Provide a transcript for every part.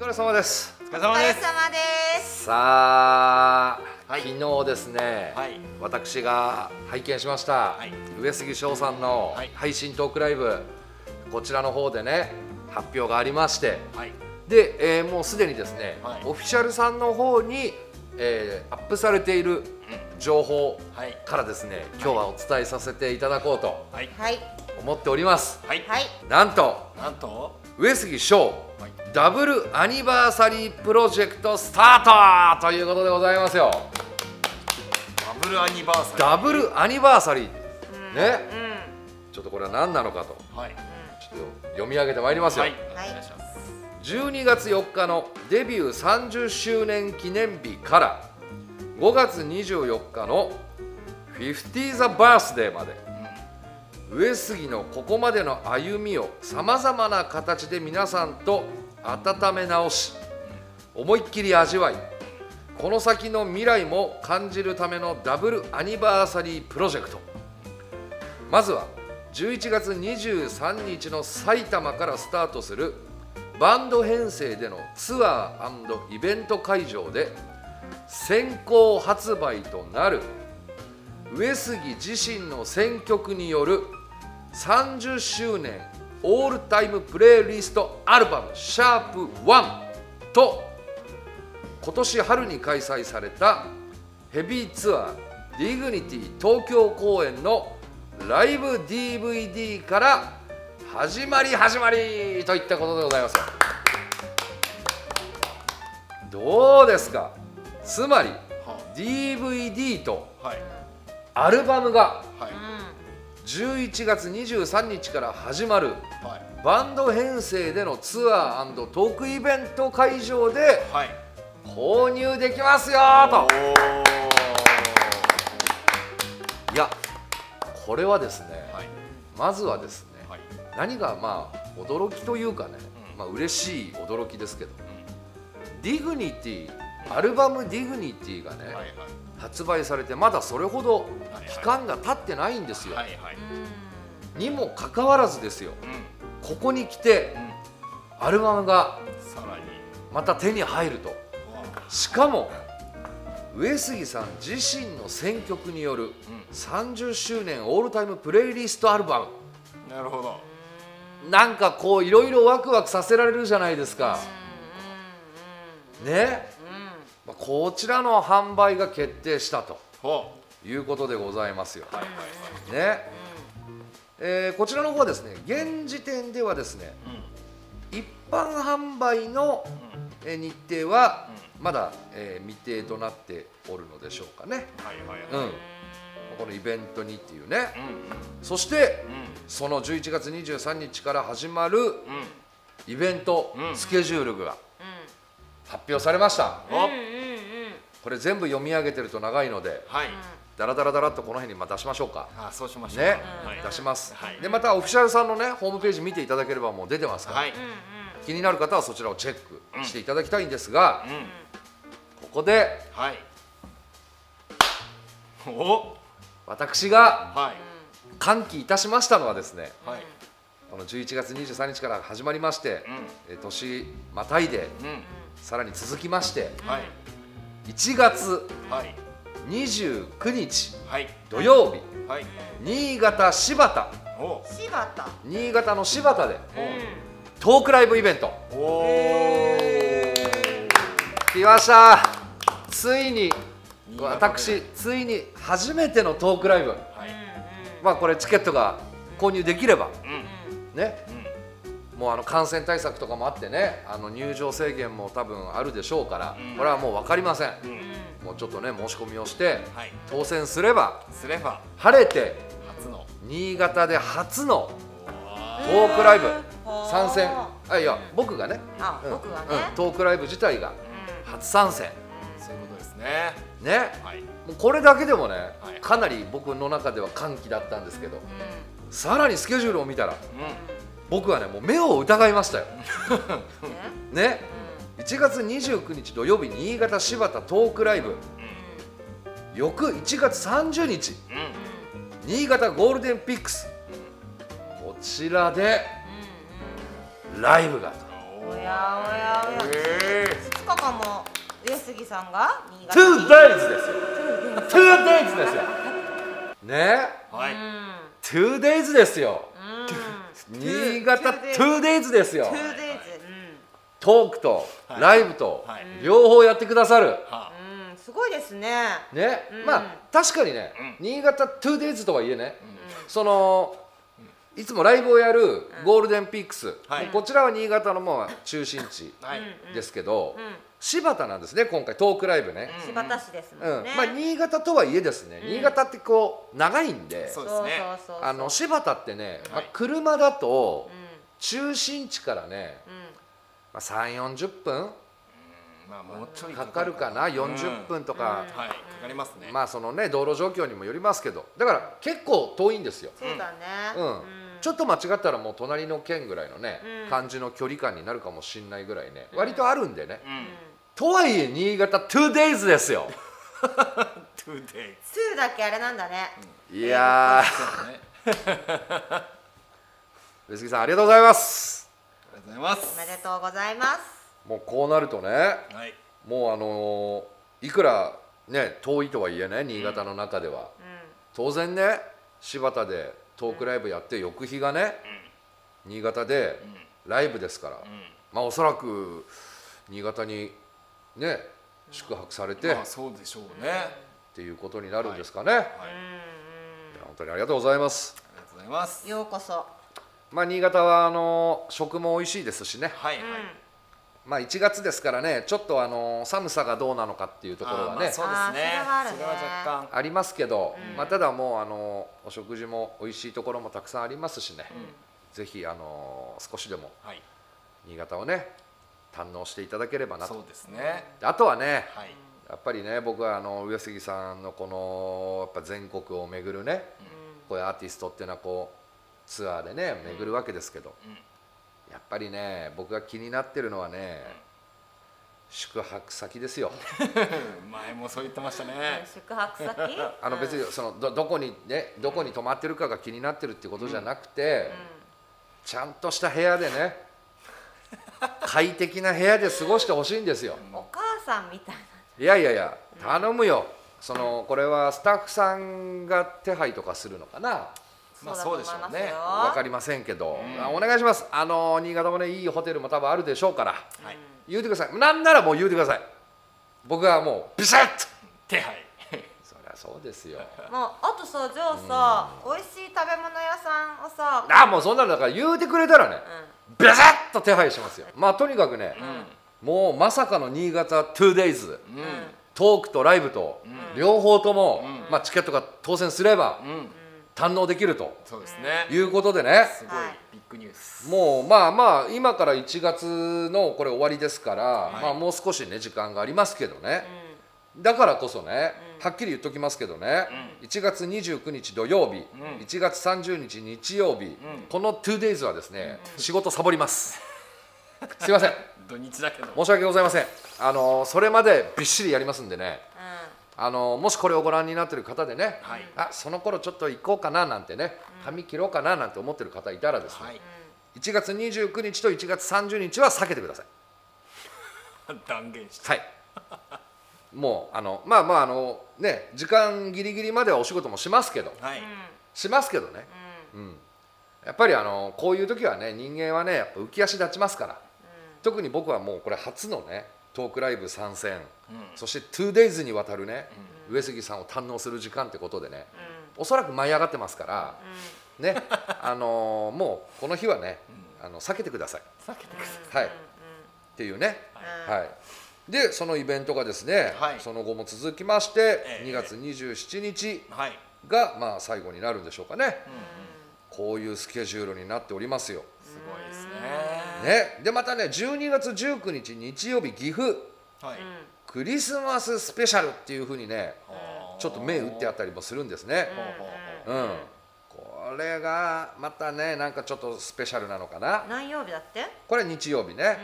疲れ様です。お疲れ様です。です。さあ、はい。昨日ですね、はい。私が拝見しました、はい。上杉翔さんのはい。配信トークライブ、こちらの方でね発表がありましてはい。で、えーもうすでにですね、はい。オフィシャルさんの方に、えーアップされている情報はい。からですね今日はお伝えさせていただこうと。思っております。なんとなんと？上杉翔。はいダブルアニバーサリープロジェクトスタートということでございますよ。ダブルアニバーサリー。ダブルアニバーサリー。ね。うちょっとこれは何なのかと。はい。ちょっと読み上げてまいりますよ、はい。お願い。します12月4日のデビュー30周年記念日から5月24日の 50th birthday まで上杉のここまでの歩みをさまざまな形で皆さんと温め直し思いっきり味わいこの先の未来も感じるためのダブルアニバーサリープロジェクト。まずは11月23日の埼玉からスタートするバンド編成でのツアーイベント会場で先行発売となる上杉自身の選曲による30周年オールタイムプレイリストアルバム「シャープ #1」と今年春に開催されたヘビーツアー「ディグニティ東京公演」のライブ DVD から始まり始まりといったことでございますよどうですか？つまりは DVD とアルバムがはい11月23日から始まるはい。バンド編成でのツアートークイベント会場ではい。購入できますよと。おいやこれはですねーはい。まずはですねはい。何がまあ驚きというかね、うん。まあ嬉しい驚きですけど、ディグニティアルバムディグニティがね、はいはい。発売されてまだそれほどはい期間が経ってないんですよ、はいはい。にもかかわらずですよ。うん。ここに来てうん。アルバムがまた手に入ると。わしかも上杉さん自身の選曲による30周年オールタイムプレイリストアルバあなるほど。ムなんかこういろいろワクワクさせられるじゃないですか。ねまあこちらの販売が決定したとほいうことでございますよ。うはいはいはい。ね。えーこちらの方はですね現時点ではですね一般販売のえー日程はまだ、えー未定となっておるのでしょうかね、はいはいうん。はいこのイベントにっていうね。うんそしてうん。その11月23日から始まるうん。イベントうん。スケジュールが発表されました。おこれ全部読み上げてると長いのではい。ダラダラダラっとこの辺にまあ出しましょうか。あそうしましょう。ね、はい。出します、はい。でまたオフィシャルさんのねホームページ見ていただければもう出てますから、はい。気になる方はそちらをチェックしていただきたいんですが、うん。ここではい。お私がはい。歓喜いたしましたのはですねはい。この11月23日から始まりまして、うえ年またいでんうん。さらに続きましてはい1月はい。29日はい。土曜日。はい。新潟柴田。新潟の柴田でトークライブイベント。来ました。ついに私ついに初めてのトークライブ。はい。まあこれチケットが購入できればうん。ねもうあの感染対策とかもあってねあの入場制限も多分あるでしょうから、うん。これはもう分かりません、うん。うんもうちょっとね申し込みをしてはい。当選すればスレファ晴れて初の。新潟で初のわトークライブはあ参戦。あいや僕がね、あ、うん。僕はね。うん。トークライブ自体が初参戦。ーそういうことですね。ね。はい。もうこれだけでもね、はい。かなり僕の中では歓喜だったんですけどさらにスケジュールを見たらう僕はねもう目を疑いましたよ。ね。ね1月29日土曜日新潟柴田トークライブ。翌1月30日んうん。新潟ゴールデンピックス。こちらでライブがと。おおやおやおや。え杉さんが新潟 2days にですよ。2days ですよ。ね。はい。うん。2days ですよ。うん新潟 2days 2days ですよ。2days うん。トークとはい。ライブとはい。両方やってくださる。はうん。すごいですね。ね、うん。まあ確かにね、新潟 2days とはいえね、そのいつもライブをやるゴールデンピックス、はい。こちらは新潟のもう中心地ですけど、うん柴田なんですね今回トークライブね、新潟市ですもうん。んねまあ、新潟とはいえですね、新潟ってこう長いんでそうですねあの柴田ってね、まあはい、車だとうん。中心地からね、うん。まあ、3 4 0分まあもうちょいかかるかな。40分とか、はい。かかりますね。まあそのね道路状況にもよりますけど。だから結構遠いんですよ、そうだね。うん。ちょっと間違ったらもう隣の県ぐらいのね、うん。感じの距離感になるかもしんないぐらいね割とあるんでね、うん。とはいえ新潟 2days ですよ。two days。2だけあれなんだね。いや。ー。上杉さんありがとうございます。ありがとうございまおす。めでとうございます。もうこうなるとねはい。もうあのーいくらね遠いとはいえね新潟の中では、う当然ね柴田でトークライブやって翌日がね、新潟でライブですから、うん。まあおそらく新潟にね宿泊されて、まあそうでしょうね。っていうことになるんですかね、はい。あんうん本当にありがとうございますりがとうございます。ようこそまあ新潟はあの食も美味しいですしねはいはい。まあ1月ですからねちょっとあの寒さがどうなのかっていうところはねそうですね。それは若干。ありますけど、まあ、ただもうあのお食事も美味しいところもたくさんありますしね、ぜひあの少しでもはい。新潟をね堪能していただければなと。そうですね。あとはねはい。やっぱりね僕はあの上杉さんのこのやっぱ全国を巡るね、こういうアーティストっていうのはこうツアーでね巡るわけですけど、うん。やっぱりね僕が気になってるのはね、宿泊先ですよ。前もそう言ってましたうんね。宿泊先？あの別にそのどどこにねどこに泊まってるかが気になってるっていうことじゃなくて、ちゃんとした部屋でね快適な部屋で過ごしてほしいんですよ。うんお母さんみたいな。いやいやいや頼むよ。そのこれはスタッフさんが手配とかするのかな。まあそうでしょうね。わかりませんけど、うんあお願いします。あの新潟もねいいホテルも多分あるでしょうから。はい。言うてください。なんならもう言うてください。僕はもうビシッと。手配。そうですよ。もうあとさじゃあさ美味しい食べ物屋さんをさあもうそんなのだから言うてくれたらねうビシッと手配しますよ。まあとにかくね、うもうまさかの新潟 2days ん。うん。トークとライブと両方とも、うん。まあ、チケットが当選すればうん。堪能できると。そうですね。いうことでね。すごいはいビッグニュース。もうまあまあ今から1月のこれ終わりですから、い。まあもう少しね時間がありますけどね。ん、だからこそね、はっきり言っときますけどね、う1月29日土曜日、ん。1月30日日曜日、ん。この 2days はですね、仕事サボります。すいません。土日だけど。申し訳ございません。あのそれまでびっしりやりますんでね。あのもしこれをご覧になってる方でね、はい。あその頃ちょっと行こうかななんてね髪切ろうかななんて思ってる方いたらですね、はい。1月29日と1月30日は避けてください。断言して。はいもうあのまあまああのね時間ギリギリまではお仕事もしますけど。はい。しますけどね、うん、やっぱりあのこういう時はね人間はねやっぱ浮き足立ちますから、特に僕はもうこれ初のねトークライブ参戦、うん。そして 2days にわたるね、上杉さんを堪能する時間ってことでね、おそらく舞い上がってますから、ねあのもうこの日はね、あの避けてください。避けてください。はい、っていうね、うんはい、でそのイベントがですね、はいその後も続きまして、ええ2月27日はい。が、まあ、最後になるんでしょうかね、こういうスケジュールになっておりますよ。すごいですね。ね、でまたね12月19日日曜日岐阜はい。クリスマススペシャルっていうふうにねちょっと目打ってあったりもするんですね。うん、これがまたねなんかちょっとスペシャルなのかな何曜日だって？これ日曜日ね。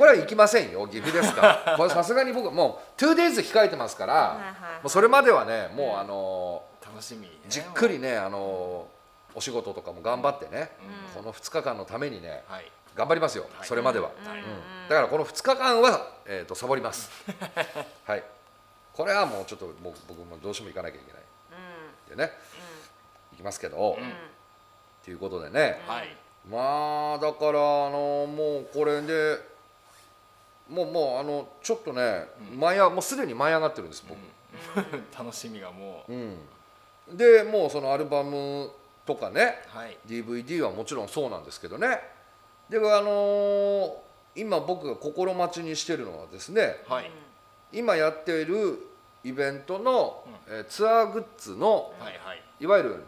これは行きませんよ。岐阜ですから。これさすがに僕もう 2days 控えてますから、いはいはい。もうそれまではねもうあの楽しみ。じっくりねあのお仕事とかも頑張ってね、うん。この2日間のためにねはい。頑張りますよ、はい。それまでは、だからこの2日間は、えー、とサボります。はい。これはもうちょっともう僕もどうしても行かなきゃいけない。うん。でね行きますけど、うん。っていうことでね、はい。まあだからあのもうこれでもうもうあのちょっとね、舞い上がもうすでに舞い上がってるんです僕、楽しみがもう。うん。でもうそのアルバムとかねはい。DVD はもちろんそうなんですけどね。であのー今僕が心待ちにしてるのはですねはい。今やっているイベントの、えーツアーグッズのはいはい。いわゆる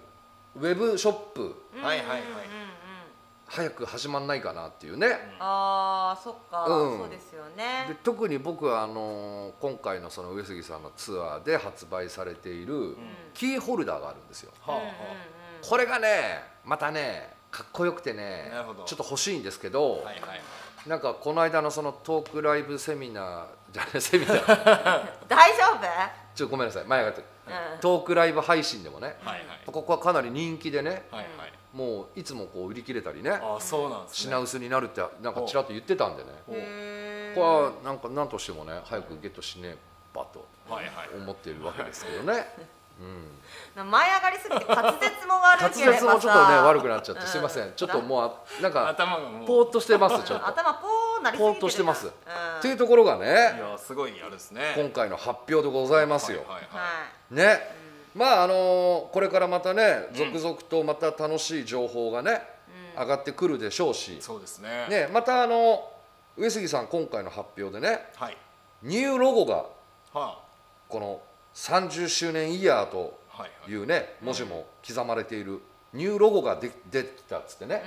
ウェブショップ。はいはいはい早く始まんないかなっていうね、あーそっか、うん。そうですよでね特に僕はあのー今回のその上杉さんのツアーで発売されているキーホルダーがあるんですよ。はあはこれがねまたねかっこよくてねなるほど。ちょっと欲しいんですけど、あはいはい。なんかこの間のそのトークライブセミナーじゃない セミナー。大丈夫？ちょっとごめんなさい。前がって。るうん。トークライブ配信でもねはいはい。ここはかなり人気でねはいはいもういつもこう売り切れたりね。あそうなんですね。品薄になるってなんかちらっと言ってたんでね。これはなんか何としてもね早くゲットしねばとはいはい。思っているわけですけどね、うん、舞い上がりすぎて滑舌も悪滑ければさ舌もちょっとね悪くなっちゃってうんすいません。ちょっともうあなんか頭がポーっとしてますちょっと。頭ポーなりすぎてる。ポーっとしてます。うん。っていうところがいねやすごいあれですね。今回の発表でございますよ。はいはいはい。はい。ね、まああのこれからまたねうん。続々とまた楽しい情報がね、上がってくるでしょうし、そうですね。ね、またあの上杉さん今回の発表でねはい。ニューロゴがはこの30周年イヤーとあはいはい。いうね文字も刻まれているニューロゴがで出てきたっつってね、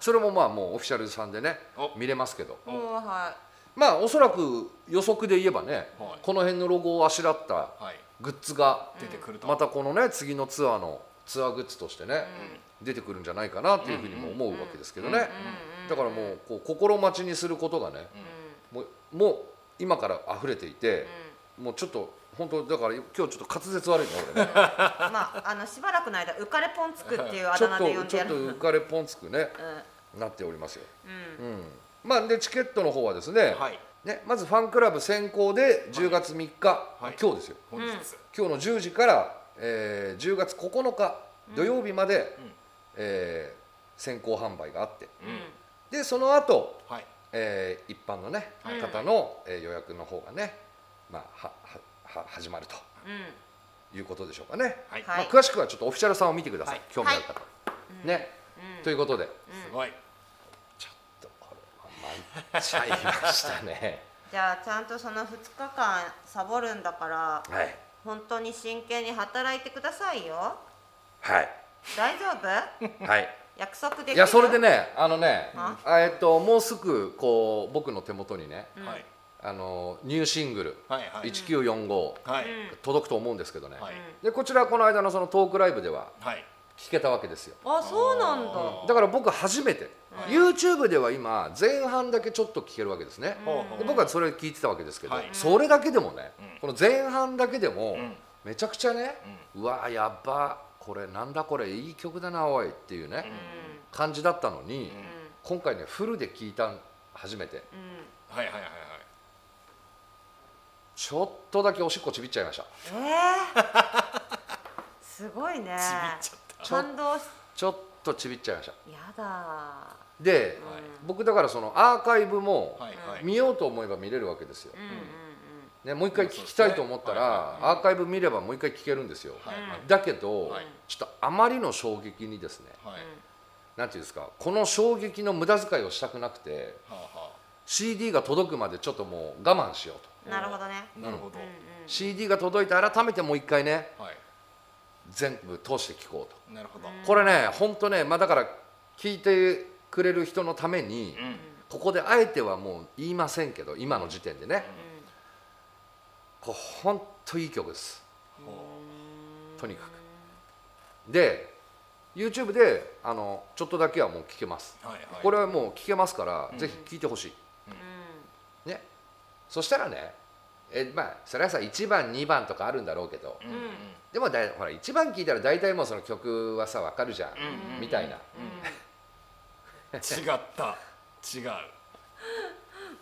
うそれもまあもうオフィシャルさんでねお。見れますけど。はまあおそらく予測で言えばね、はい。この辺のロゴをあしらったはいグッズが出てくると。またこのね次のツアーのツアーグッズとしてね、出てくるんじゃないかなっていうふうにも思うわけですけどね、だからもうこう心待ちにすることがね、もうもう今から溢れていて、もうちょっと本当だから今日ちょっと滑舌悪いね俺ね。まああのしばらくの間浮かれポンつくっていうあだ名で呼とちょっとんでやる浮かれポンつくねうん。なっておりますよ、うん。うん、まあでチケットの方はですね,、はいねまずファンクラブ先行で10月3日、はい。今日ですよ。本日今日の10時から、えー10月9日土曜日まで、うん。えー先行販売があって。うん。でその後、はい。えー一般のね、はい。方の、えー予約の方がね、まあ、ははは始まるとうん。いうことでしょうかね、はい。はい。まあ、詳しくはちょっとオフィシャルさんを見てください、はい。興味ある方、ね、うん。ということで。すごいちょっとこれは参っちゃいましたね。じゃあちゃんとその2日間サボるんだからはい。本当に真剣に働いてくださいよ。はい。大丈夫？はい。約束できるいやそれでねあのねえっともうすぐこう僕の手元にねうんはい。あのニューシングルはいはい。1945はい。うん。届くと思うんですけどね、はい。でこちらこの間のそのトークライブでははい聞けたわけですよ。あそうなんだ。あだから僕初めて、YouTube では今前半だけちょっと聞けるわけですね、で僕はそれ聞いてたわけですけど、はい。それだけでもね、うん。この前半だけでも、うん。めちゃくちゃね、うわやっばこれなんだこれいい曲だなおいっていうね、感じだったのに、今回ねフルで聞いた初めて。はいはいはいはい。ちょっとだけおしっこちびっちゃいました。えー、すごいね。ちびっちゃった感動しちょっとちびっちゃいました。やだ。で、はい僕だからそのアーカイブも見ようと思えば見れるわけですよ、うんうんね、もう一回聞きたいと思ったら、アーカイブ見ればもう一回聞けるんですよ、はいはいだけど、はい。ちょっとあまりの衝撃にですねはい。なんていうんですかこの衝撃の無駄遣いをしたくなくてはあは CD が届くまでちょっともう我慢しようと。うんなるほどね。あなるほど。うんうん。CD が届いて改めてもう一回ね。はい全部通して聞こうと。なるほど。これね本当ねまあだから聞いてくれる人のために、うん。ここであえてはもう言いませんけど今の時点でね、これ本当いい曲です。ほとにかく。で YouTube であのちょっとだけはもう聞けます。うはいはい。これはもう聞けますから、うん。ぜひ聞いてほしい。うね。そしたらねえまあそれはさ1番2番とかあるんだろうけど、うんうん。でもだいほら1番聞いたら大体もうその曲はさ分かるじゃん、うん。みたいな、違った。違う。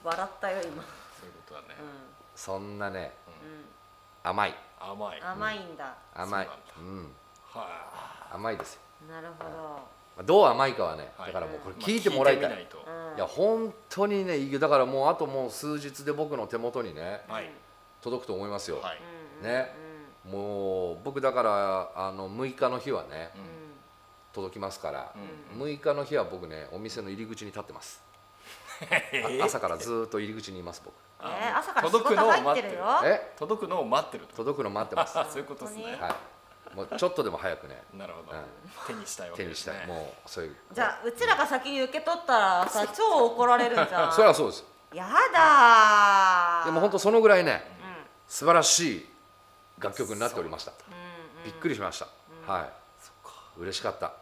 笑ったよ今。そういうことだね、そんなねう甘い。甘い。ん甘いんだ。甘い。そううん。は甘いですよ。なるほど。まあどう甘いかはねはい。だからもうこれい聞いてもらいたい。いや本当にねいいだからもうあともう数日で僕の手元にねはい。届くと思いますよ。はい。うんね。もう僕だからあの6日の日はね届きますからうん。6日の日は僕ねお店の入り口に立ってます。朝からずーっと入り口にいます僕。えー朝から仕事届くのを入待ってる。え？届くのを待ってると。届くの待ってます。は あそういうことですね。本いもうちょっとでも早くね。なるほど、うん。手にしたいわけ手にですね。したい。もうそういう。じゃあうちらが先に受け取ったらさ超怒られるんじゃん。それはそうです。やだー。でも本当そのぐらいねうん。素晴らしい楽曲になっておりました。うんびっくりしました。はい。嬉しかった。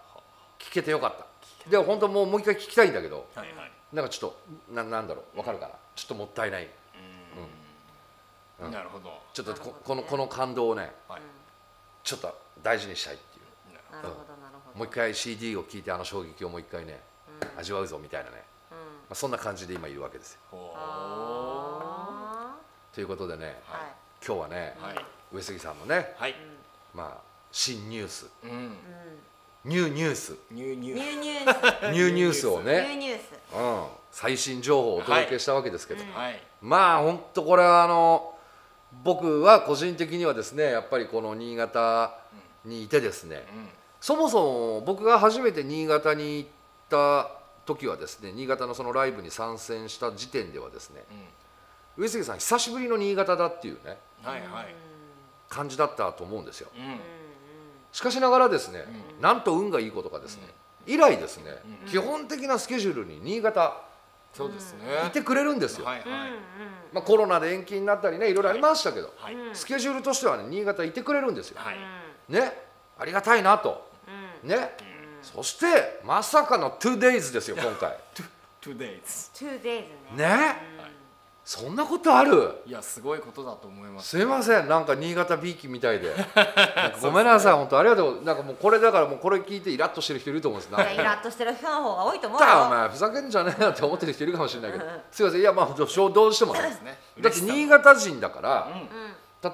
聞けてよかった。でも本当もうもう一回聞きたいんだけどはいはい。なんかちょっとななんだろう。わかるかな。ちょっともったいない。うん。なるほど。ちょっとここのこの感動をねはいちょっと大事にしたいっていう。なるほどなるほど。もう一回 CD を聴いてあの衝撃をもう一回ねうん。味わうぞみたいなね、うん。まあ、そんな感じで今いるわけですよ。ということでねーはい。今日はね、ーはい。上杉さんのねはい。まあ新ニュース。うん。うん。ニューニュース。ニューニュニーューニュース。ニューニュースを ニューね、ニュース。うん、最新情報をお届けしたわけですけど、うん。はい。まあ本当これはあの僕は個人的にはですねやっぱりこの新潟にいてですね、うん。そもそも僕が初めて新潟に行った時はですね新潟のそのライブに参戦した時点ではですね上杉さん久しぶりの新潟だっていうねうんはいはい。感じだったと思うんですよ。うん。うんしかしながらですね、なんと運がいいことがですね、以来ですね、うん。基本的なスケジュールに新潟そうですね。いてくれるんですよ、はいはい。うんうん。まあ、コロナで延期になったりねいろいろありましたけど、はい。うん。スケジュールとしてはね新潟いてくれるんですよ、はい。ね。ありがたいなと。うん。ね、そしてまさかの 2days ですよ今回。two days two days ね。ねそんなことある？いやすごいことだと思います。すいません。なんか新潟ビーキみたいで。ごめんなさい本当ありがとう。なんかもうこれだからもうこれ聞いてイラッとしてる人いると思うんです。イラッとしてる人の方が多いと思うだおよ前ふざけんじゃねえよって思ってる人いるかもしれないけど。すいません。いやまあどうどうしてもね。ですね。だって新潟人だからうんうん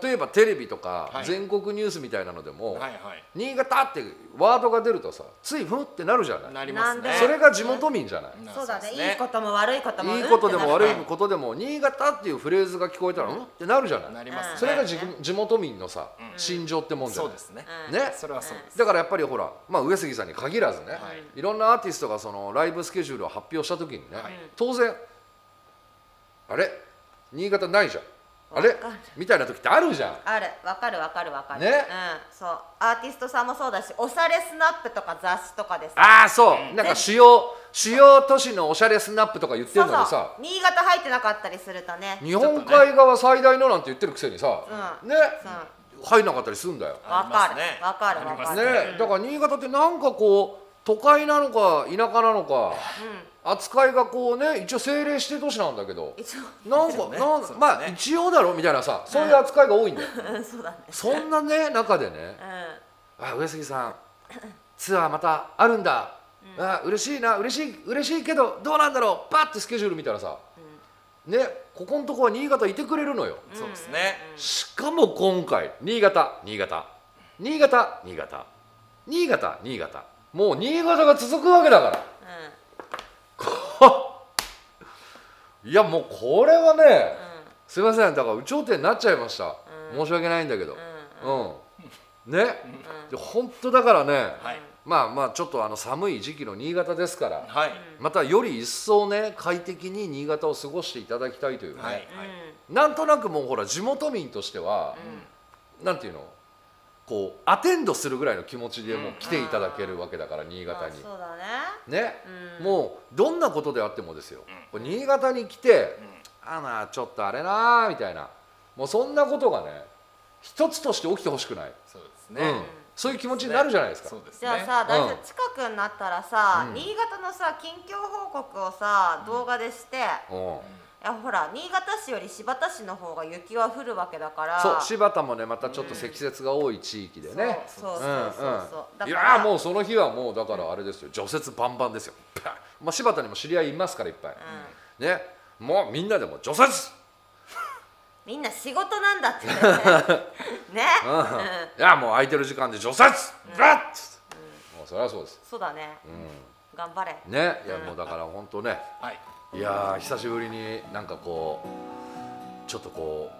例えばテレビとかはい。全国ニュースみたいなのでも、はいはい。新潟ってワードが出るとさついふんってなるじゃない。なりますね。それが地元民じゃない、なそうだね。いいことも悪いこともいいことでも悪いうんことでも新潟っていうフレーズが聞こえたらうん。ってなるじゃない、なりますね。それが地地元民のさ、うん。心情ってもんじゃない。そうですね。うん。ねそれはそうです。だからやっぱりほら、まあ、上杉さんに限らずね、はい。い、ろんなアーティストがそのライブスケジュールを発表した時にね、はい。当然あれ？新潟ないじゃんあれ？みたいな時ってあるじゃん。ある。わかるわかるわかる。ね？うん。そう。アーティストさんもそうだしおしゃれスナップとか雑誌とかでさ。ああそう。なんか主要主要都市のおしゃれスナップとか言ってそうそう。るのにさ新潟入ってなかったりするとね。日本海側最大のなんて言ってるくせにさ、うね？そう。入んなかったりするんだよ。わかる。わかるわかる。ね、だから新潟ってなんかこう都会なのか田舎なのか扱いがこうね一応政令指定都市なんだけど一応。なんか、なんまあ一応だろみたいなさそういう扱いが多いんだよ、う んそうだね。そんなね中でねうあ上杉さん ツアーまたあるんだ、あ嬉しいな嬉しい嬉しいけどどうなんだろう。パッてスケジュール見たらさ、ねここのとこは新潟いてくれるのよ、そうですね。しかも今回新潟新潟。新潟新潟。新潟新潟もう新潟が続くわけだから。いやもうこれはね、すいません。だから有頂天になっちゃいました、申し訳ないんだけど。うん、ね、で本当だからね、はい。まあまあちょっとあの寒い時期の新潟ですから、はい。またより一層ね快適に新潟を過ごしていただきたいというね、はい。はい。なんとなくもうほら地元民としては、なんていうの？こうアテンドするぐらいの気持ちでもう来ていただけるわけだから新まあ潟に。そうだね。ね、うん。もうどんなことであってもですよ、新潟に来て、あなちょっとあれなみたいな。もうそんなことがね一つとして起きてほしくない、そうですうん。ね、そういう気持ちになるじゃないですか。そうですね。じゃあさ、大うん。丈夫？近くになったらさ、うん。新潟のさ近況報告をさ動画でして、うん。いやほら新潟市より新潟市の方が雪は降るわけだから。そう柴田もねまたちょっと積雪が多い地域でね、そうそううんそうそう。うん、いやーもうその日はもうだからあれですよ。除雪バンバンですよ、まあ、柴田にも知り合いいますからいっぱい、ね。もうみんなでも除雪、みんな仕事なんだってね。ね、うん。うん。いやもう空いてる時間で除雪。ブラッもうそれはそうです、そうだね、頑張れ。うん、ねいやもうだから本当ね。はい。いやー久しぶりになんかこうちょっとこ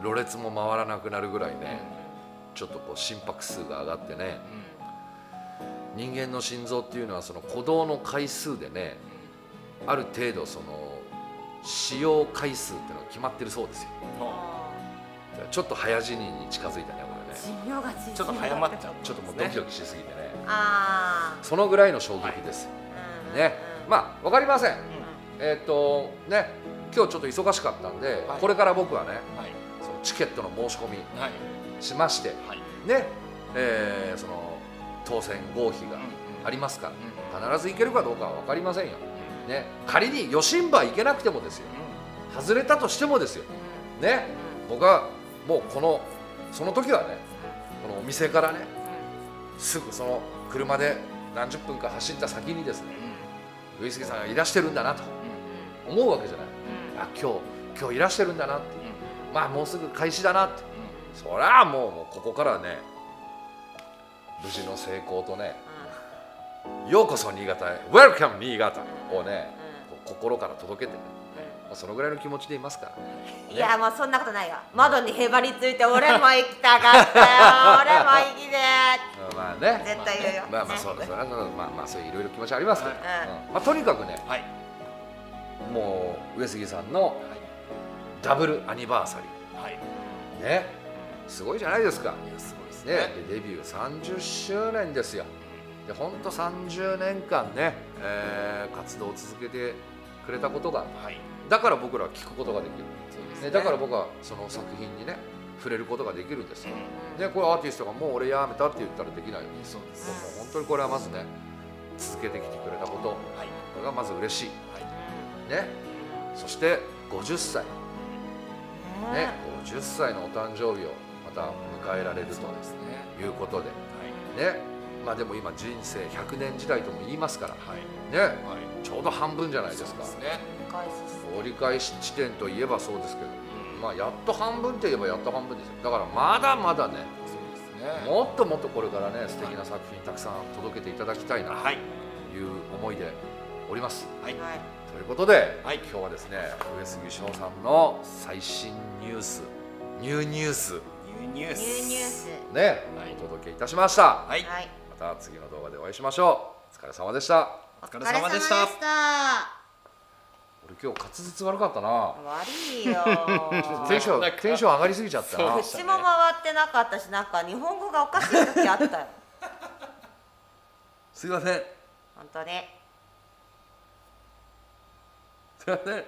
うろれつも回らなくなるぐらいねちょっとこう心拍数が上がってね人間の心臓っていうのはその鼓動の回数でねある程度その使用回数ってのが決まってるそうですよ。ちょっと早死にに近づいたねこれね。寿命が縮んちょっと早まっちゃう。ちょっともうドキドキしすぎてね。あそのぐらいの衝撃です、あ、うんねまあわかりません、うん。えっ、とね。今日ちょっと忙しかったんで、はい。これから僕はねはい。そのチケットの申し込みはい。しましてはい。ね、えーその当選合否がありますから、必ず行けるかどうかは分かりませんよ、ね、仮に余震波行けなくてもですよ。外れたとしてもですよ。ね僕はもうこのその時はねこのお店からねすぐその車で何十分か走った先にですね上杉さんがいらしてるんだなと思うわけじゃない。あ今日今日いらしてるんだなって。まあもうすぐ開始だなって。そりゃあもうここからはね無事の成功とねようこそ新潟へ。Welcome 新潟をね心から届けてねまあそのぐらいの気持ちでいますから。いやもうそんなことないよ窓にへばりついて俺も行きたかった。よ 俺も行きでまあね。絶対言うよ。まあまあそうだそれはそうだまあまあそういういろいろ気持ちありますけど、うん。うん。まあ、とにかくねはい。もう上杉さんのダブルアニバーサリはい。ーね。すごいじゃないですか。いやすごいですね。ね。でデビュー30周年ですよで本当30年間ね、えー活動を続けてくれたことがはい。だから僕らは聞くことができる、そうですね、だから僕はその作品にね触れることができるんですよ、でこれアーティストがもう俺やめたって言ったらできない。そうです。もう本当にこれはまずね続けてきてくれたこと。こはい。れがまず嬉しい。はい。ね。そして50歳。ね。ね。50歳のお誕生日をまた迎えられるとそうですね。いうことで。はい。ねまあでも今人生100年時代とも言いますからはい。ね。はい。ちょうど半分じゃないですか。ね。折り返し地点といえばそうですけどうん。まあやっと半分といえばやっと半分ですよ。だからまだまだねそうですね。もっともっとこれからね素敵な作品たくさん届けていただきたいなはい。という思いでおります。はい。はい。ということで、はい。今日はですね上杉翔さんの最新ニュースニューニュース。ニューニューニュスーニュース。ね、はい。お届けいたしました。はい。はいまた次の動画でお会いしましょう。お疲れ様でした。お疲れ様でした。俺今日滑舌悪かったな。悪いよ。テンションテンション上がりすぎちゃった。なそう。口も回ってなかったしなんか日本語がおかしい時あったよ。すいません。本当に。すいません